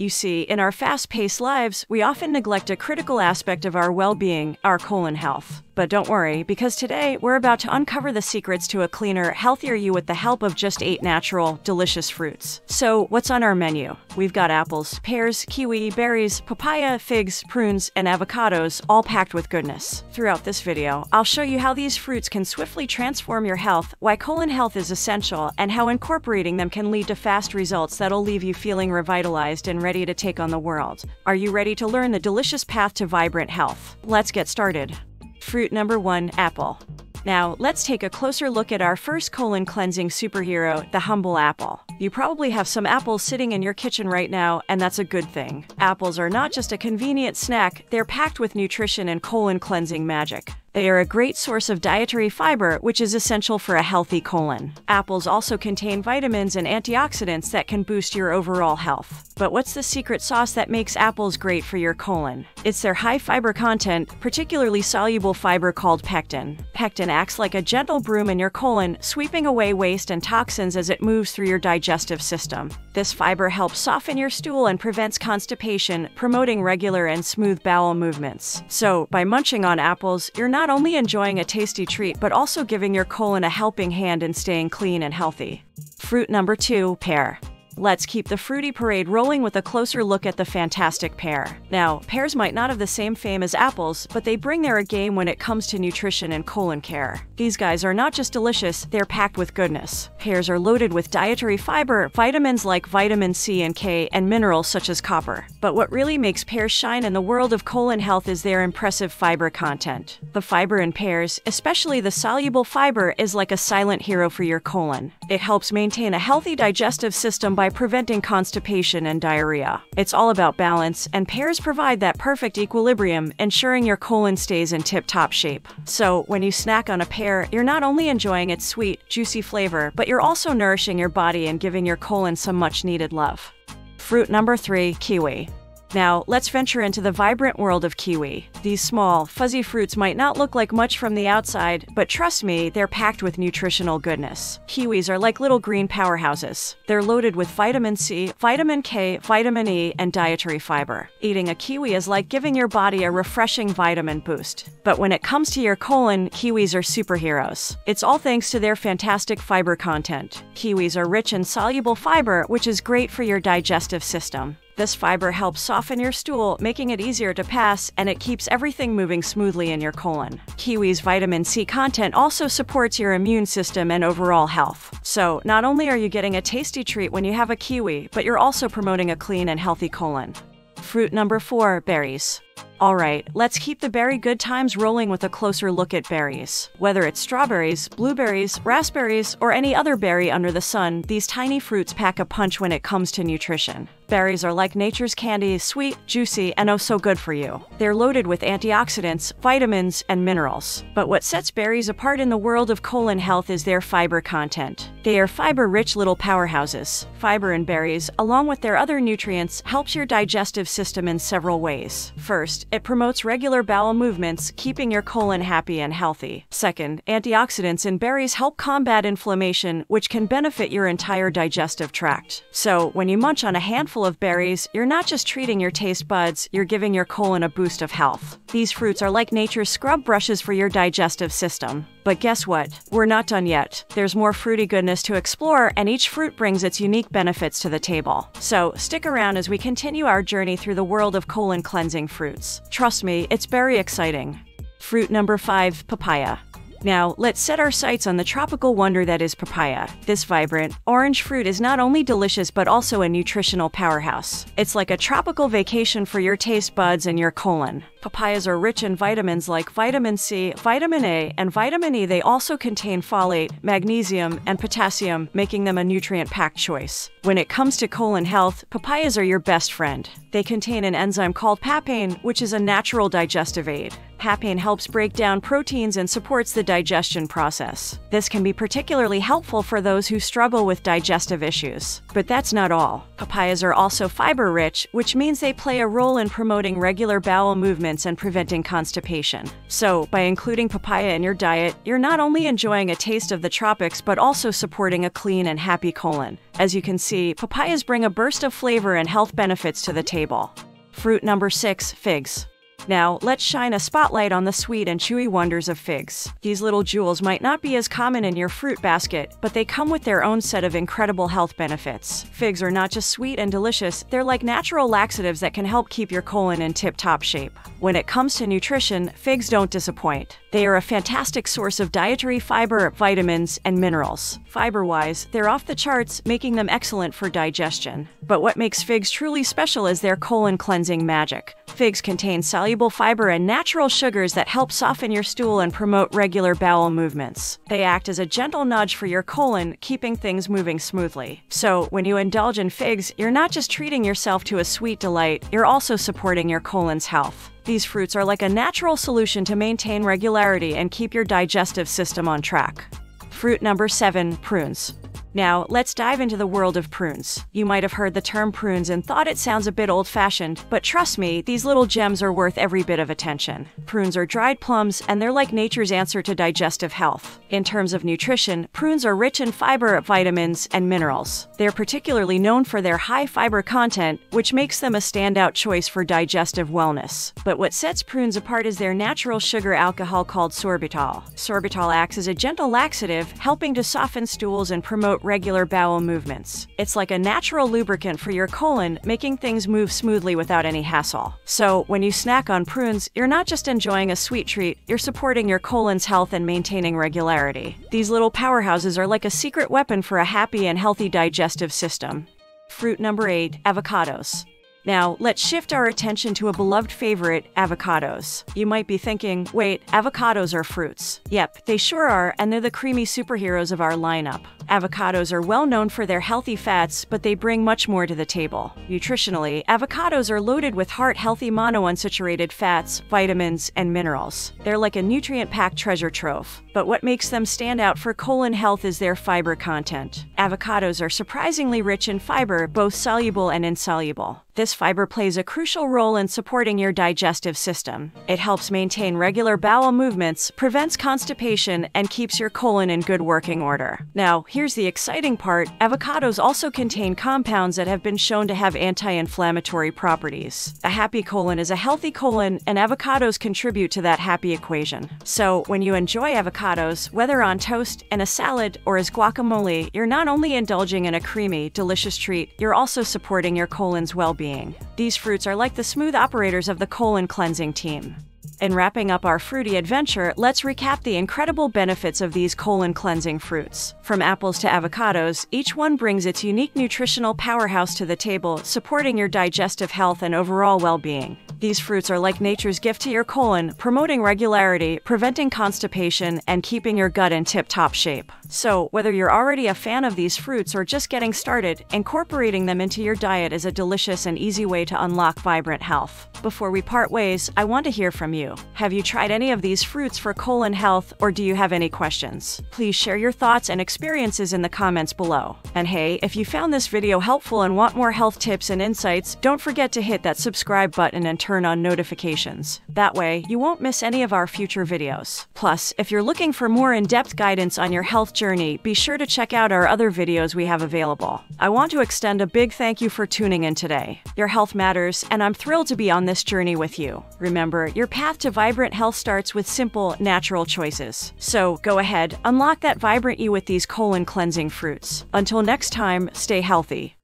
You see, in our fast paced lives, we often neglect a critical aspect of our well being, our colon health. But don't worry, because today we're about to uncover the secrets to a cleaner, healthier you with the help of just eight natural, delicious fruits. So, what's on our menu? We've got apples, pears, kiwi, berries, papaya, figs, prunes, and avocados, all packed with goodness. Throughout this video, I'll show you how these fruits can swiftly transform your health, why colon health is essential, and how incorporating them can lead to fast results that'll leave you feeling revitalized and ready to take on the world. Are you ready to learn the delicious path to vibrant health? Let's get started. Fruit number one apple. Now, let's take a closer look at our first colon cleansing superhero, the humble apple. You probably have some apples sitting in your kitchen right now, and that's a good thing. Apples are not just a convenient snack, they're packed with nutrition and colon cleansing magic. They are a great source of dietary fiber, which is essential for a healthy colon. Apples also contain vitamins and antioxidants that can boost your overall health. But what's the secret sauce that makes apples great for your colon? It's their high fiber content, particularly soluble fiber called pectin. Pectin acts like a gentle broom in your colon, sweeping away waste and toxins as it moves through your digestive system. This fiber helps soften your stool and prevents constipation, promoting regular and smooth bowel movements. So, by munching on apples, you're not not only enjoying a tasty treat, but also giving your colon a helping hand in staying clean and healthy. Fruit number two, pear. Let's keep the fruity parade rolling with a closer look at the fantastic pear. Now, pears might not have the same fame as apples, but they bring their game when it comes to nutrition and colon care. These guys are not just delicious, they're packed with goodness. Pears are loaded with dietary fiber, vitamins like vitamin C and K, and minerals such as copper. But what really makes pears shine in the world of colon health is their impressive fiber content. The fiber in pears, especially the soluble fiber, is like a silent hero for your colon. It helps maintain a healthy digestive system by preventing constipation and diarrhea. It's all about balance, and pears provide that perfect equilibrium, ensuring your colon stays in tip top shape. So, when you snack on a pear, you're not only enjoying its sweet, juicy flavor, but you're also nourishing your body and giving your colon some much needed love. Fruit number three kiwi. Now, let's venture into the vibrant world of kiwi. These small, fuzzy fruits might not look like much from the outside, but trust me, they're packed with nutritional goodness. Kiwis are like little green powerhouses. They're loaded with vitamin C, vitamin K, vitamin E, and dietary fiber. Eating a kiwi is like giving your body a refreshing vitamin boost. But when it comes to your colon, kiwis are superheroes. It's all thanks to their fantastic fiber content. Kiwis are rich in soluble fiber, which is great for your digestive system. This fiber helps soften your stool, making it easier to pass, and it keeps everything moving smoothly in your colon. Kiwi's vitamin C content also supports your immune system and overall health. So, not only are you getting a tasty treat when you have a kiwi, but you're also promoting a clean and healthy colon. Fruit number four berries. Alright, let's keep the berry good times rolling with a closer look at berries. Whether it's strawberries, blueberries, raspberries, or any other berry under the sun, these tiny fruits pack a punch when it comes to nutrition. Berries are like nature's candy, sweet, juicy, and oh so good for you. They're loaded with antioxidants, vitamins, and minerals. But what sets berries apart in the world of colon health is their fiber content. They are fiber-rich little powerhouses. Fiber in berries, along with their other nutrients, helps your digestive system in several ways. First, it promotes regular bowel movements, keeping your colon happy and healthy. Second, antioxidants in berries help combat inflammation, which can benefit your entire digestive tract. So, when you munch on a handful of berries, you're not just treating your taste buds, you're giving your colon a boost of health. These fruits are like nature's scrub brushes for your digestive system. But guess what? We're not done yet. There's more fruity goodness to explore, and each fruit brings its unique benefits to the table. So, stick around as we continue our journey through the world of colon cleansing fruits. Trust me, it's very exciting. Fruit number 5 Papaya. Now, let's set our sights on the tropical wonder that is papaya. This vibrant, orange fruit is not only delicious but also a nutritional powerhouse. It's like a tropical vacation for your taste buds and your colon. Papayas are rich in vitamins like vitamin C, vitamin A, and vitamin E. They also contain folate, magnesium, and potassium, making them a nutrient packed choice. When it comes to colon health, papayas are your best friend. They contain an enzyme called papain, which is a natural digestive aid. Papain helps break down proteins and supports the digestion process. This can be particularly helpful for those who struggle with digestive issues. But that's not all. Papayas are also fiber rich, which means they play a role in promoting regular bowel movements and preventing constipation. So, by including papaya in your diet, you're not only enjoying a taste of the tropics but also supporting a clean and happy colon. As you can see, papayas bring a burst of flavor and health benefits to the table. Fruit number 6 Figs. Now, let's shine a spotlight on the sweet and chewy wonders of figs. These little jewels might not be as common in your fruit basket, but they come with their own set of incredible health benefits. Figs are not just sweet and delicious, they're like natural laxatives that can help keep your colon in tip top shape. When it comes to nutrition, figs don't disappoint. They are a fantastic source of dietary fiber, vitamins, and minerals. Fiber wise, they're off the charts, making them excellent for digestion. But what makes figs truly special is their colon cleansing magic. Figs contain soluble fiber and natural sugars that help soften your stool and promote regular bowel movements. They act as a gentle nudge for your colon, keeping things moving smoothly. So, when you indulge in figs, you're not just treating yourself to a sweet delight, you're also supporting your colon's health. These fruits are like a natural solution to maintain regularity and keep your digestive system on track. Fruit number 7 Prunes. Now, let's dive into the world of prunes. You might have heard the term prunes and thought it sounds a bit old fashioned, but trust me, these little gems are worth every bit of attention. Prunes are dried plums, and they're like nature's answer to digestive health. In terms of nutrition, prunes are rich in fiber, vitamins, and minerals. They're particularly known for their high fiber content, which makes them a standout choice for digestive wellness. But what sets prunes apart is their natural sugar alcohol called sorbitol. Sorbitol acts as a gentle laxative, helping to soften stools and promote regular bowel movements. It's like a natural lubricant for your colon, making things move smoothly without any hassle. So, when you snack on prunes, you're not just enjoying a sweet treat, you're supporting your colon's health and maintaining regularity. These little powerhouses are like a secret weapon for a happy and healthy digestive system. Fruit number 8 Avocados. Now, let's shift our attention to a beloved favorite, avocados. You might be thinking, wait, avocados are fruits. Yep, they sure are, and they're the creamy superheroes of our lineup. Avocados are well known for their healthy fats, but they bring much more to the table. Nutritionally, avocados are loaded with heart healthy monounsaturated fats, vitamins, and minerals. They're like a nutrient packed treasure trove. But what makes them stand out for colon health is their fiber content. Avocados are surprisingly rich in fiber, both soluble and insoluble. This fiber plays a crucial role in supporting your digestive system. It helps maintain regular bowel movements, prevents constipation, and keeps your colon in good working order. Now, here's the exciting part avocados also contain compounds that have been shown to have anti inflammatory properties. A happy colon is a healthy colon, and avocados contribute to that happy equation. So, when you enjoy avocados, whether on toast, in a salad, or as guacamole, you're not only indulging in a creamy, delicious treat, you're also supporting your colon's well being. These fruits are like the smooth operators of the colon cleansing team. In wrapping up our fruity adventure, let's recap the incredible benefits of these colon cleansing fruits. From apples to avocados, each one brings its unique nutritional powerhouse to the table, supporting your digestive health and overall well being. These fruits are like nature's gift to your colon, promoting regularity, preventing constipation, and keeping your gut in tip top shape. So, whether you're already a fan of these fruits or just getting started, incorporating them into your diet is a delicious and easy way to unlock vibrant health. Before we part ways, I want to hear from you. Have you tried any of these fruits for colon health, or do you have any questions? Please share your thoughts and experiences in the comments below. And hey, if you found this video helpful and want more health tips and insights, don't forget to hit that subscribe button and turn on notifications. That way, you won't miss any of our future videos. Plus, if you're looking for more in-depth guidance on your health journey, be sure to check out our other videos we have available. I want to extend a big thank you for tuning in today. Your health matters, and I'm thrilled to be on this journey with you. Remember, your path to vibrant health starts with simple, natural choices. So go ahead, unlock that vibrant you with these colon cleansing fruits. Until next time, stay healthy.